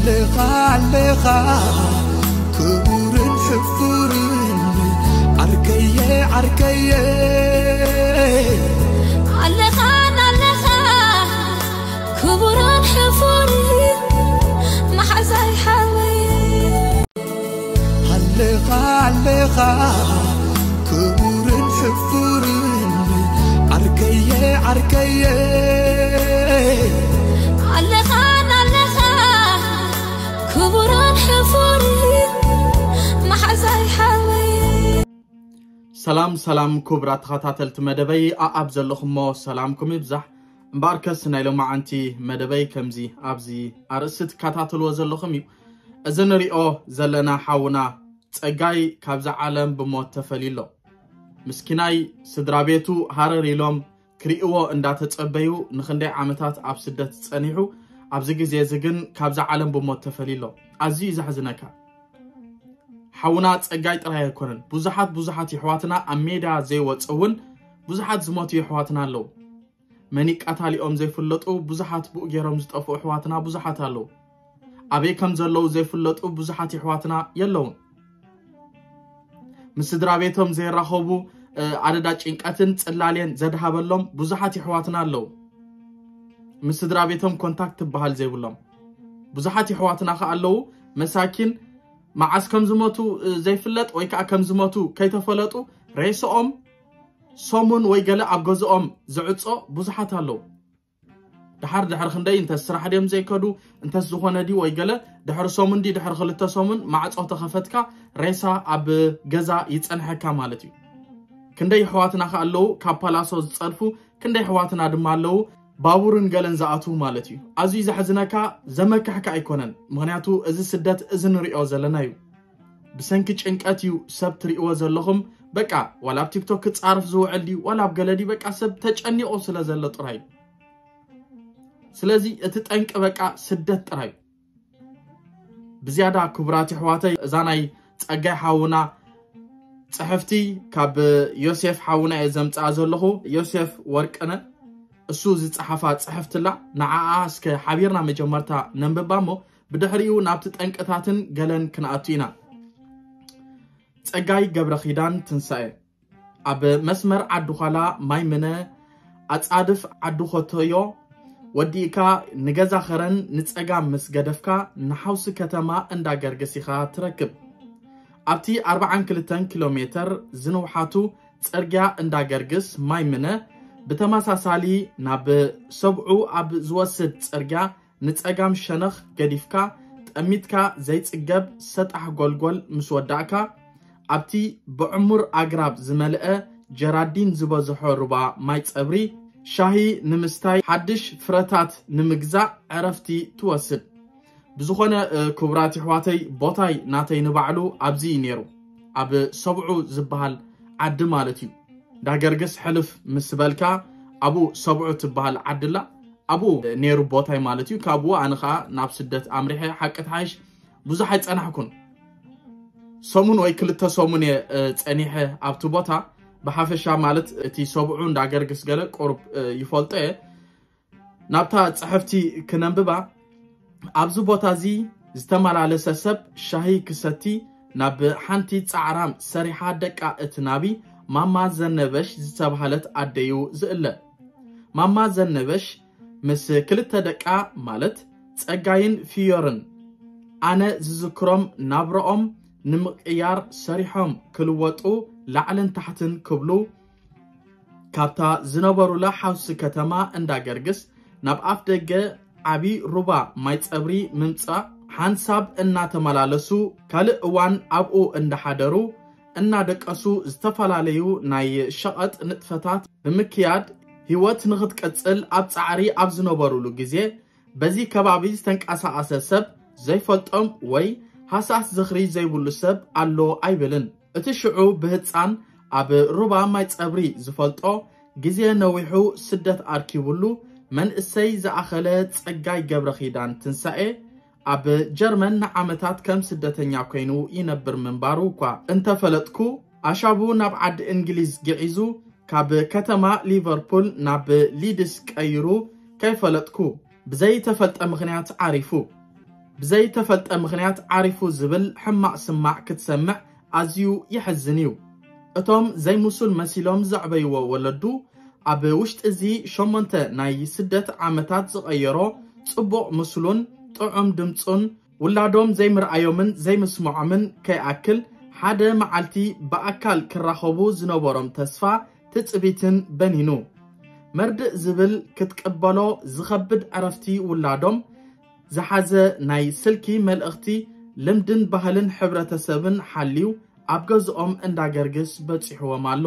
ኣለኻ ኣለኻ ክቡርን ሕፉርን ዓርከየ ዓርከየ ኣለኻ ኣለኻ ክቡርን ሕፉርን ማሕዛይ ሓወይ ኣለኻ ኣለኻ ክቡርን ሕፉርን ዓርከየ ዓርከየ ሰላም ሰላም ክቡራት ተኸታተልቲ መደበይ ኣኣብ ዘለኹሞ ሰላምኩም ይብዛሕ። እምበር ከስ ናይ ሎማዓንቲ መደበይ ከምዚ ኣብዚ ኣርእስቲ ትከታተልዎ ዘለኹም እዩ። እዚ ንሪኦ ዘለና ሓውና ፀጋይ ካብዛ ዓለም ብሞት ተፈሊሎ። ምስኪናይ ስድራ ቤቱ ሃረር ኢሎም ክርእዎ እንዳተፀበዩ ንክንደይ ዓመታት ኣብ ስደት ፀኒሑ? ኣብዚ ግዜ እዚ ግን ካብዛ ዓለም ብሞት ተፈሊሎ። ኣዝዩ እዩ ዘሕዝነካ ሓውና ፀጋይ ጥራይ ኣይኮነን። ብዙሓት ብዙሓት ኣሕዋትና ኣብ ሜዳ ዘይወፅ እውን ብዙሓት ዝሞቱ ኣሕዋትና ኣለዉ። መኒ ቀታሊኦም ዘይፍለጡ ብዙሓት ብኡ ገይሮም ዝጠፍኡ ኣሕዋትና ብዙሓት ኣለዉ። ኣበይ ከም ዘለዉ ዘይፍለጡ ብዙሓት ኣሕዋትና የለውን ምስ ቤቶም ዘይራኸቡ ኣደዳ ጭንቀትን ፅላልየን ዘድሃበሎም ብዙሓት ኣሕዋትና ኣለዉ። ምስ ቤቶም contact ትበሃል ዘይብሎም። ብዙሓት ኣሕዋትና ከዓ ኣለዉ። መሳኪን መዓስ ከም ዝሞቱ እ፣ ዘይፍለጥ ወይ ከዓ ከም ዝሞቱ ከይተፈለጡ ሬሶኦም ሶሙን ወይ ገለ ኣብ ገዝኦም ዝዕፆ ብዙሓት ኣለዉ። ድሓር ድሕሪ ክንደይ እንተስ ስራሕ ድዮም ዘይከዱ እንተስ ዝኾነ ዲ ወይ ገለ ድሕሪ ሶሙን ዲ ድሕሪ ክልተ ሶሙን ማዕፆ ተኸፈትካ ሬሳ ኣብ ገዛ ይፀንሐካ ማለት እዩ። ክንደይ ኣሕዋትና ከ ኣለዉ? ካብ ፓላሶ ዝፀልፉ ክንደይ ኣሕዋትና ድማ ኣለዉ ባቡርን ገለን ዝኣትዉ ማለት እዩ። ኣዝዩ ዘሕዝነካ ዘመካሕካ ኣይኮነን። ምክንያቱ እዚ ስደት እዚ ንሪኦ ዘለና እዩ። ብሰንኪ ጭንቀት እዩ ሰብ ትርእዎ ዘለኹም። በቃ ዋላ ኣብ ቲክቶክ ክፃርፍ ዝውዕል ድዩ ዋላ ኣብ ገለ ድዩ በቃ ሰብ ተጨኒቆ ስለ ዘሎ ጥራይ ስለዚ እቲ ጠንቂ በቃ ስደት ጥራይ ብዝያዳ ክቡራት ኣሕዋተይ እዛ ናይ ፀጋይ ሓውና ፅሕፍቲ ካብ ዮሴፍ ሓውና እየ ዘምፅኣ ዘለኹ። ዮሴፍ ወርቅነ እሱ ዝፀሓፋ ፅሕፍትላ ንዓኣ እስከ ሓቢርና መጀመርታ ነንብባ እሞ ብድሕሪኡ ናብቲ ጠንቅታትን ገለን ክንኣቱ ኢና። ፀጋይ ገብረ ኪዳን ትንሳኤ። ኣብ መስመር ዓዲ ኋላ ማይ ምነ ኣፃድፍ ዓዲ ኾተዮ ወዲእካ ንገዛ ኸረን ንፀጋም ምስ ገደፍካ ንሓውሲ ከተማ እንዳገርገስ ኢኻ ትረክብ። ኣብቲ 42 ኪሎ ሜትር ዝንውሓቱ ፅርግያ እንዳገርግስ ማይ ምነ ብተመሳሳሊ ናብ ሰብዑ ኣብ ዝወስድ ፅርግያ ንፀጋም ሸነኽ ገዲፍካ ጠሚትካ ዘይፅገብ ሰጣሕ ጎልጎል ምስ ወዳእካ ኣብቲ ብዕሙር ኣግራብ ዝመልአ ጀራዲን ዝበዝሖ ሩባ ማይ ፀብሪ ሻሂ ንምስታይ ሓድሽ ፍረታት ንምግዛእ ዕረፍቲ ትወስድ። ብዝኾነ ክቡራት ኣሕዋተይ ቦታይ ናተይ ንባዕሉ ኣብዚ እዩ ነይሩ። ኣብ ሰብዑ ዝበሃል ዓዲ ማለት እዩ ዳገርግስ ሕልፍ ምስ በልካ ኣብኡ ሰብዑ ትበሃል ዓድላ። ኣብኡ ነይሩ ቦታይ ማለት እዩ። ካብኡ ኣነ ከዓ ናብ ስደት ኣምሪሐ ሓቂ ተሓይሽ ብዙሕ ኣይፀናሕኩን ሰሙን ወይ ክልተ ሰሙን እየ ፀኒሐ ኣብቲ ቦታ። ብሓፈሻ ማለት እቲ ሰብዑ እንዳገርግስ ገለ ቁርብ ይፈልጦ እየ። ናብታ ፅሕፍቲ ክነንብባ ኣብዚ ቦታ እዚ ዝተመላለሰ ሰብ ሻሂ ክሰቲ ናብ ሓንቲ ፃዕራም ሰሪሓ ደቃ እትናቢ ማማ ዘነበሽ ዝተባሃለት ኣደዩ ዝእለ ማማ ዘነበሽ ምስ ክልተ ደቃ ማለት ፀጋይን ፍዮርን። ኣነ ዝዝክሮም ናብረኦም ንምቅያር ሰሪሖም ክልወጡ ላዕልን ታሕትን ክብሉ። ካብታ ዝነበሩላ ሓውሲ ከተማ እንዳገርግስ ናብ ኣፍ ደገ ዓብይ ሩባ ማይ ፀብሪ ምምፃእ ሓንሳብ እናተመላለሱ ካልእ እዋን ኣብኡ እንዳሓደሩ እናደቀሱ ዝተፈላለዩ ናይ ሸቐጥ ንጥፈታት ብምክያድ ህይወት ንክትቀፅል ኣብ ፃዕሪ ኣብ ዝነበሩሉ ግዜ በዚ ከባቢ ዝተንቀሳቐሰ ሰብ ዘይፈልጦም ወይ ሃሳስ ዝኽሪ ዘይብሉ ሰብ ኣሎ ኣይብልን። እቲ ሽዑ ብህፃን ኣብ ሩባ ማይ ፀብሪ ዝፈልጦ ግዜ ነዊሑ ስደት ኣርኪቡሉ መንእሰይ ዝኣኸለ ፀጋይ ገብረ ኪዳን ትንሳኤ ኣብ ጀርመን ንዓመታት ከም ስደተኛ ኮይኑ ይነብር ምንባሩ እኳ እንተፈለጥኩ ኣሻቡ ናብ ዓዲ እንግሊዝ ግዒዙ ካብ ከተማ ሊቨርፑል ናብ ሊድስ ቀይሩ ከይፈለጥኩ ብዘይተፈልጠ ምክንያት ዓሪፉ። ብዘይተፈልጠ ምክንያት ዓሪፉ ዝብል ሕማቕ ስማዕ ክትሰምዕ ኣዝዩ ይሕዝን እዩ። እቶም ዘይምሱል መሲሎም ዘዕበይዎ ወለዱ ኣብ ውሽጢ እዚ ሸሞንተ ናይ ስደት ዓመታት ዝቐየሮ ጽቡቕ ምስሉን ጥዑም ድምፁን ውላዶም ዘይምርኣዮምን ዘይምስምዖምን ከይኣክል ሓደ መዓልቲ ብኣካል ክራኸቡ ዝነበሮም ተስፋ ትጽቢትን በኒኑ መርድእ ዝብል ክትቅበሎ ዝኸብድ ዕረፍቲ ውላዶም ዝሓዘ ናይ ስልኪ መልእኽቲ ልምድን ባህልን ሕብረተሰብን ሓልዩ ኣብ ገዝኦም እንዳገርግስ በፂሕዎም ኣሎ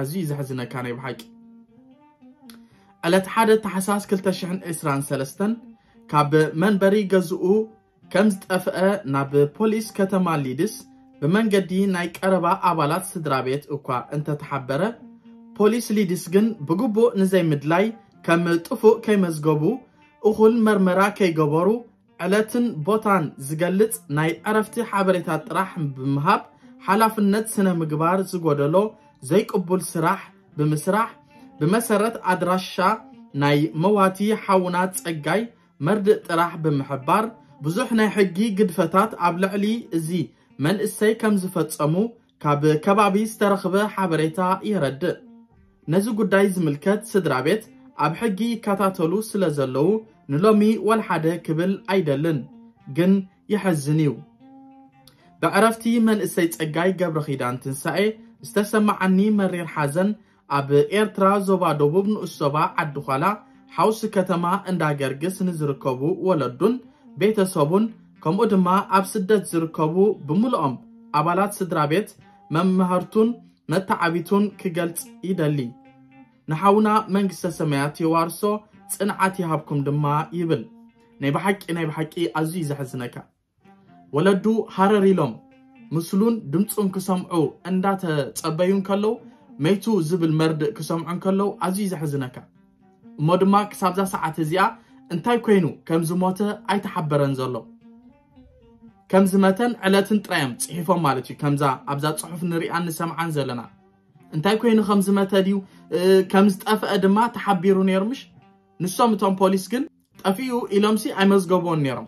ኣዝዩ ዘሕዝነካ ናይ ብሓቂ ዕለት ሓደ ታሕሳስ 223 ካብ መንበሪ ገዝኡ ከም ዝጠፍአ ናብ ፖሊስ ከተማ ሊድስ ብመንገዲ ናይ ቀረባ ኣባላት ስድራ ቤት እኳ እንተተሓበረ ፖሊስ ሊድስ ግን ብግቡእ ንዘይምድላይ ከም ጥፉእ ከይመዝገቡ እኹል መርመራ ከይገበሩ ዕለትን ቦታን ዝገልጽ ናይ ዕረፍቲ ሓበሬታት ጥራሕ ብምሃብ ሓላፍነት ስነ ምግባር ዝጎደሎ ዘይቅቡል ስራሕ ብምስራሕ ብመሰረት ኣድራሻ ናይ መዋቲ ሓውና ፀጋይ መርድእ ጥራሕ ብምሕባር ብዙሕ ናይ ሕጊ ግድፈታት ኣብ ልዕሊ እዚ መንእሰይ ከም ዝፈጸሙ ካብ ከባቢ ዝተረኽበ ሓበሬታ የረድእ ነዚ ጉዳይ ዝምልከት ስድራ ቤት ኣብ ሕጊ ይከታተሉ ስለ ዘለዉ ንሎሚ ወልሓደ ክብል ኣይደልን ግን ይሐዝን እዩ። ብዕረፍቲ መንእሰይ ፀጋይ ገብረ ኺዳን ትንሳኤ ዝተሰማዓኒ መሪር ሓዘን ኣብ ኤርትራ ዞባ ደቡብ ንኡስ ዞባ ዓዲ ኋላ ሓውሲ ከተማ እንዳገርግስ ንዝርከቡ ወለዱን ቤተሰቡን ከምኡ ድማ ኣብ ስደት ዝርከቡ ብምልኦም ኣባላት ስድራ ቤት መምሃርቱን መተዓቢቱን ክገልጽ ይደሊ። ንሓውና መንግስተ ሰማያት የዋርሶ ጽንዓት ይሃብኩም ድማ ይብል። ናይ ብሓቂ ናይ ብሓቂ ኣዝዩ ዘሕዝነካ ወለዱ ሃረር ኢሎም ምስሉን ድምፁን ክሰምዑ እንዳተጸበዩ ከለዉ መይቱ ዝብል መርድእ ክሰምዑ ከለዉ ኣዝዩ ዘሕዝነካ እሞ ድማ ክሳብዛ ሰዓት እዚኣ እንታይ ኮይኑ ከም ዝሞተ ኣይተሓበረን ዘሎ? ከም ዝመተን ዕለትን ጥራዮም ፅሒፎም ማለት እዩ። ከምዛ ኣብዛ ፅሑፍ ንሪኣን ንሰምዓን ዘለና። እንታይ ኮይኑ ከም ዝመተ ድዩ? ከም ዝጠፍአ ድማ ተሓቢሩ ነይሩምሽ ንሶም እቶም ፖሊስ ግን ጠፊኡ ኢሎምሲ ኣይመዝገቦን ነይሮም።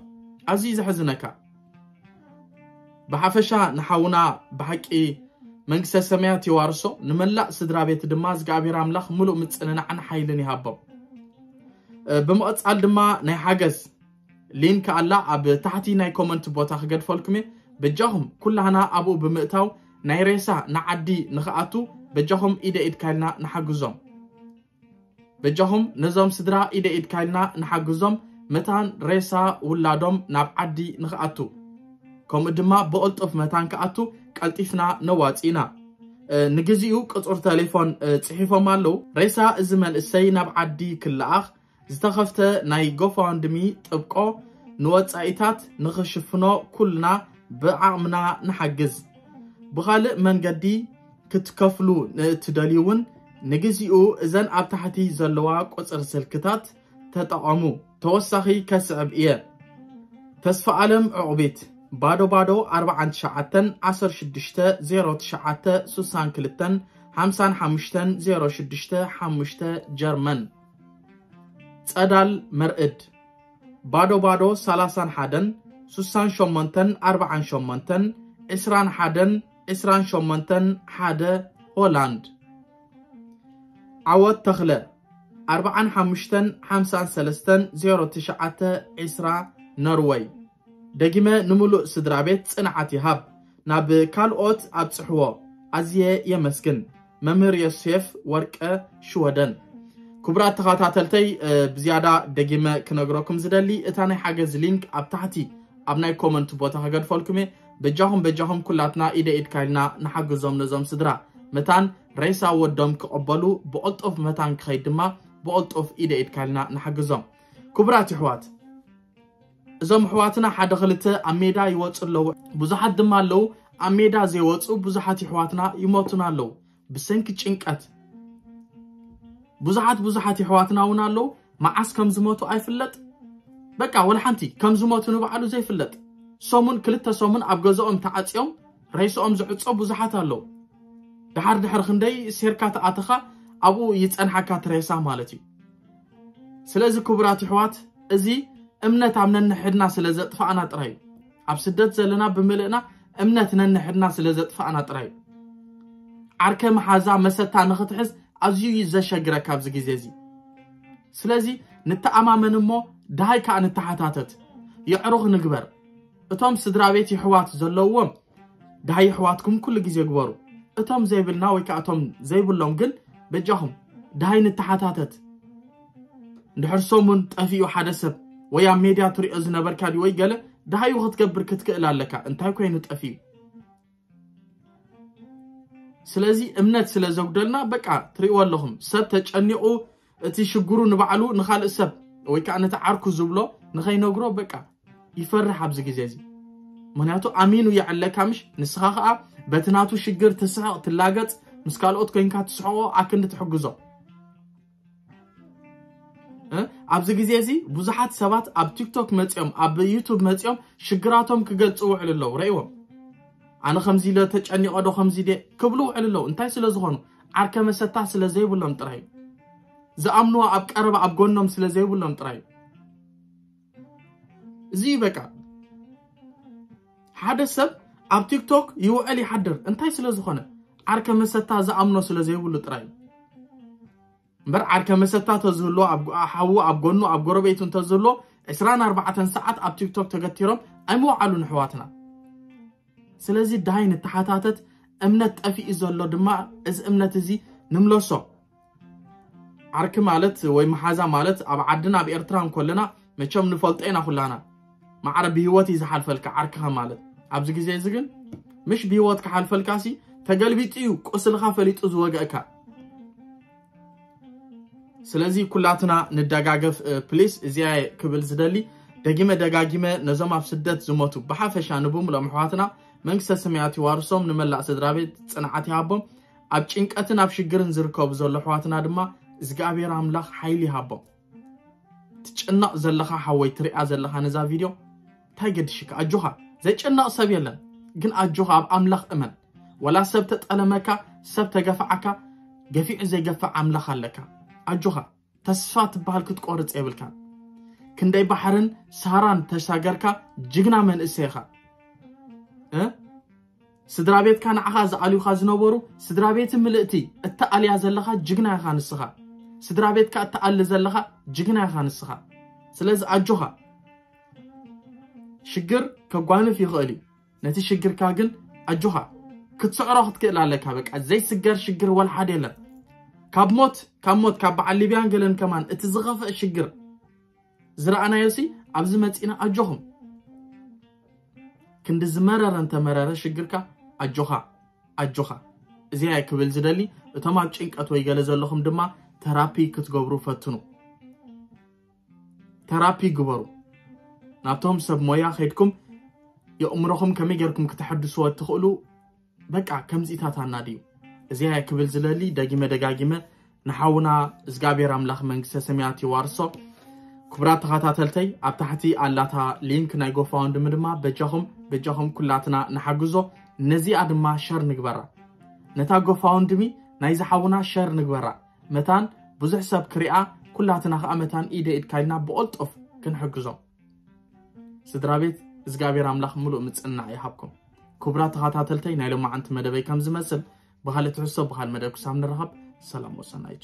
ኣዝዩ ዘሕዝነካ። ብሓፈሻ ንሓውና ብሓቂ መንግስተ ሰማያት ይዋርሶ ንመላእ ስድራ ቤት ድማ እዝጋብሄር ኣምላኽ ሙሉእ ምፅንናዕን ሓይልን ይሃቦም ብምቕፃል ድማ ናይ ሓገዝ link ኣላ ኣብ ታሕቲ ናይ comment ቦታ ክገድፈልኩም እየ በጃኹም ኩላህና ኣብኡ ብምእታው ናይ ሬሳ ንዓዲ ንኽኣቱ በጃኹም ኢደ ኢድ ካኢልና ንሓግዞም በጃኹም ነዞም ስድራ ኢደ ኢድ ካኢልና ንሓግዞም መታን ሬሳ ውላዶም ናብ ዓዲ ንኽኣቱ ከምኡ ድማ ብቕልጡፍ መታን ክኣቱ ቀልጢፍና ነዋፂና ንግዚኡ ቅፁር ቴሌፎን ፅሒፎም ኣለው ሬሳ እዚ መንእሰይ ናብ ዓዲ ክለኣኽ ዝተኸፍተ ናይ ጎፋወንድሚ ጥብቆ ንወፃኢታት ንኽሽፍኖ ኩልና ብዓቕምና ንሓግዝ። ብኻልእ መንገዲ ክትከፍሉ ትደልዩ እውን ንግዚኡ እዘን ኣብ ታሕቲ ዘለዋ ቁፅር ስልክታት ተጠቐሙ። ተወሳኺ ከስዕብ እየ። ተስፋ ዓለም ዕቑቢት ባዶ ባዶ 49 16 09 62 55 06 5 ጀርመን ጸዳል መርዕድ። ባዶ ባዶ 31 68 48 21 28 1 ሆላንድ። ዓወት ተኽለ 45 53 09 20 ኖርወይ ደጊመ ንምሉእ ስድራ ቤት ጽንዓት ይሃብ። ናብ ካልኦት ኣብፅሕዎ ኣዝየ የመስግን። መምህር ዮሴፍ ወርቀ ሽወደን ክቡራት ተኸታተልተይ ብዝያዳ ደጊመ ክነግረኩም ዝደሊ እታ ናይ ሓገዝ link ኣብ ታሕቲ ኣብ ናይ comment ቦታ ከገድፈልኩም እየ በጃኹም በጃኹም ኩላትና ኢደ ኢድ ካኢልና ንሓግዞም ነዞም ስድራ። መታን ሬሳ ወዶም ክቕበሉ ብቕልጡፍ መታን ክኸይድ ድማ ብቕልጡፍ ኢደ ኢድ ካኢልና ንሓግዞም ክቡራት ኣሕዋት እዞም ኣሕዋትና ሓደ ክልተ ኣብ ሜዳ ይወፁ ኣለዉ። ብዙሓት ድማ ኣለዉ። ኣብ ሜዳ ዘይወፁ ብዙሓት ኣሕዋትና ይሞቱና ኣለዉ። ብሰንኪ ጭንቀት ብዙሓት ብዙሓት ኣሕዋትና እውን ኣለዉ መዓስ ከም ዝሞቱ ኣይፍለጥ በቃ ወላ ሓንቲ ከም ዝሞቱ ንባዕሉ ዘይፍለጥ። ሰሙን ክልተ ሰሙን ኣብ ገዝኦም ተዓፂኦም ሬስኦም ዝዕፆ ብዙሓት ኣለዉ ድሓር ድሕሪ ክንደይ ሴርካ ተኣተኻ ኣብኡ ይፀንሓካ ትሬሳ ማለት እዩ። ስለዚ ክቡራት ኣሕዋት እዚ እምነት ኣብ ነንሕድና ስለ ዘጥፋእና ጥራይ እዩ ኣብ ስደት ዘለና ብምልእና እምነት ነንሕድና ስለ ዘጥፋእና ጥራይ እዩ ዓርከ መሓዛ መሰታ ንኽትሕዝ ኣዝዩ እዩ ዘሸግረካ ኣብዚ ግዜ እዚ። ስለዚ ንተኣማመን እሞ ድሃይ ከዓ ንተሓታተት። ይዕሩኽ ንግበር። እቶም ስድራ ቤት ይሕዋት ዘለውዎም ድሃይ ኣሕዋትኩም ኩሉ ግዜ ግበሩ። እቶም ዘይብልና ወይ ከዓ እቶም ዘይብሎም ግን በጃኹም ድሃይ ንተሓታተት። እንድሕር ሰሙን ጠፊኡ ሓደ ሰብ ወይ ኣብ ሜድያ ትሪኦ ዝነበርካ ዲ ወይ ገለ ድሃዩ ክትገብር ክትክእል ኣለካ። እንታይ ኮይኑ ጠፊኡ ስለዚ እምነት ስለ ዘጉደልና በቃ ትሪእዎ ኣለኹም ሰብ ተጨኒቑ እቲ ሽግሩ ንባዕሉ ንካልእ ሰብ ወይ ከዓ ነቲ ዓርኩ ዝብሎ ንኸይነግሮ በቃ ይፈርሕ ኣብዚ ግዜ እዚ። ምክንያቱ ኣሚኑ ይዕለካ ምሽ ንስኻ ከዓ በቲ ናቱ ሽግር ትስሕቕ ትላገፅ ምስ ካልኦት ኮንካ ትስሕቆ ኣክንዲ ትሕግዞ። ኣብዚ ግዜ እዚ ብዙሓት ሰባት ኣብ ቲክቶክ መፅኦም ኣብ ዩቱብ መፅኦም ሽግራቶም ክገልፁ ውዕል ኣለዉ። ረእዎም ኣነ ከምዚ ኢለ ተጨኒቆ ዶ ከምዚ ደ ክብሉ ውዕል ኣለዉ እንታይ ስለ ዝኾኑ? ዓርከ መሰታ ስለ ዘይብሎም ጥራይ። ዝኣምንዎ ኣብ ቀረባ ኣብ ጎኖም ስለ ዘይብሎም ጥራይ። እዩ እዚ በቃ ሓደ ሰብ ኣብ ቲክቶክ ይውዕል ይሓድር። እንታይ ስለ ዝኾነ? ዓርከ መሰታ ዝኣምኖ ስለ ዘይብሉ ጥራይ። እምበር ዓርከ መሰታ ተዝህሎ ሓዉ ኣብ ጎኑ ኣብ ጎረቤቱ እንተዝህሎ 24 ሰዓት ኣብ ቲክቶክ ተገቲሮም ኣይምውዓሉን ኣሕዋትና ስለዚ ዳሃይ ንተሓታተት እምነት ጠፊኡ ዘሎ ድማ እዚ እምነት እዚ ንምለሶ። ዓርኪ ማለት ወይ መሓዛ ማለት ኣብ ዓድና ኣብ ኤርትራ እንከለና መቸም ንፈልጦ ኢና ኩላና። ማዕረ ብሂወት እዩ ዝሓልፈልካ ዓርክኻ ማለት። ኣብዚ ግዜ እዚ ግን ምሽ ብሂወት ክሓልፈልካ ሲ ተገልቢጡ እዩ ቁስልካ ፈሊጡ ዝወግአካ ስለዚ ኩላትና ንደጋገፍ please እዚያ ክብል ዝደሊ ደጊመ ደጋጊመ ነዞም ኣብ ስደት ዝሞቱ ብሓፈሻ ንብምሎም ኣሕዋትና መንግስተ ሰማያት ይዋርሶም ንመላእ ስድራ ቤት ፅንዓት ይሃቦም። ኣብ ጭንቀትን ኣብ ሽግርን ዝርከቡ ዘሎ ኣሕዋትና ድማ እግዚኣብሔር ኣምላኽ ሓይሊ ይሃቦም። ትጭነቕ ዘለኻ ሓወይ ትሪኣ ዘለኻ ነዛ ቪድዮ እንታይ ገድሽካ? ኣጆኻ ዘይጭነቕ ሰብ የለን ግን ኣጆኻ ኣብ ኣምላኽ እመን። ወላ ሰብ ተጠለመካ ሰብ ተገፍዓካ ገፊዑ ዘይገፍዕ ኣምላኽ ኣለካ። ኣጆኻ ተስፋ ትበሃል ክትቆርፅ የብልካ ክንደይ ባሕርን ሳራን ተሻገርካ ጅግና መንእሰይኻ ስድራ ቤትካ ንዓኻ ዝኣልዩካ ዝነበሩ ስድራ ቤት ምልእቲ እተኣልያ ዘለኻ ጅግና ኢኻ ንስኻ። ስድራ ቤትካ እተኣሊ ዘለኻ ጅግና ኢኻ ንስኻ። ስለዚ ኣጆኻ ሽግር ከጓንፍ ይኽእል እዩ። ነቲ ሽግርካ ግን ኣጆኻ ክትስዕሮ ክትክእል ኣለካ። በቃ ዘይስገር ሽግር ወልሓደ የለን ካብ ሞት ካብ ሞት ካብ በዓል ሊብያን ገለን ከማን እቲ ዝኸፍአ ሽግር ዝረኣናዮሲ ኣብዚ መፂና ኣጆኹም ክንዲ ዝመረረ እንተመረረ ሽግርካ ኣጆኻ ኣጆኻ እዚያ ክብል ዝደሊ እቶም ኣብ ጭንቀት ወይ ገለ ዘለኹም ድማ ተራፒ ክትገብሩ ፈትኑ። ተራፒ ግበሩ። ናብቶም ሰብ ሞያ ከይድኩም የእምሮኹም ከመይ ጌርኩም ክትሐድስዎ ትኽእሉ በቃ ከምዚታት ኣናድዩ። እዚያ ክብል ዝደሊ ደጊመ ደጋጊመ ንሓውና እግዚኣብሔር ኣምላኽ መንግስተ ሰማያት ይዋርሶ። ክቡራት ተኸታተልተይ ኣብ ታሕቲ ኣላታ link ናይ ጎፋወንድሚ ድማ በጃኹም በጃኹም ኩላትና ንሓግዞ ነዚኣ ድማ share ንግበራ። ነታ ጎፋወንድሚ ናይ ዝሓውና share ንግበራ። መታን ብዙሕ ሰብ ክሪኣ ኩላትና ከዓ መታን ኢደ ኢድ ካይድና ብቆልጦፍ ክንሕግዞም ስድራ ቤት እግዚኣብሔር ኣምላኽ ሙሉእ ምፅናዕ ይሃብኩም። ክቡራት ተኸታተልተይ ናይ ሎማዓንቲ መደበይ ከም ዝመስል ብካልእ ትሕሶ ብካል መደብ ክሳብ ንረኸብ። ሰላም ወሰናይ